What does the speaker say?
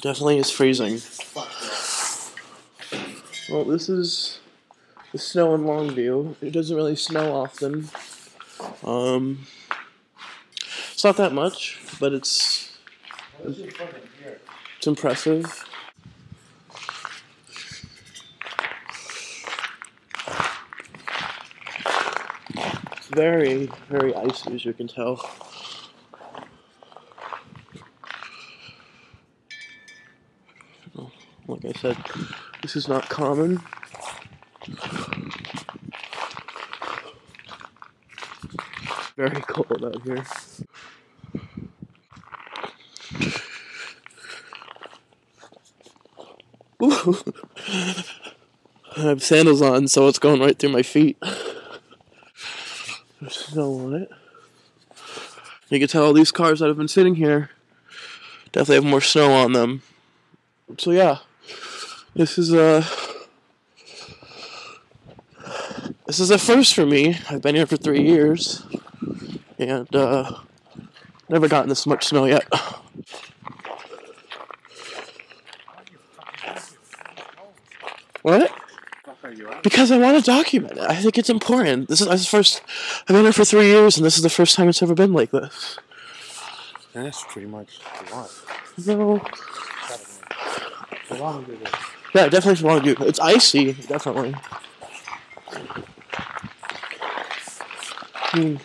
definitely is freezing. Well, this is the snow in Longview. It doesn't really snow often. Um, it's not that much, but it's it's impressive. It's very, very icy, as you can tell. Like I said, this is not common. Very cold out here. I have sandals on, so it's going right through my feet. There's snow on it. You can tell all these cars that have been sitting here definitely have more snow on them. So yeah, this is a this is a first for me. I've been here for three years, and uh, never gotten this much snow yet. What? Because I want to document it. I think it's important. This is, this is first. I've been here for three years, and this is the first time it's ever been like this. That's pretty much a lot. No. A lot of it. Yeah, definitely for long It's icy, definitely. Hmm.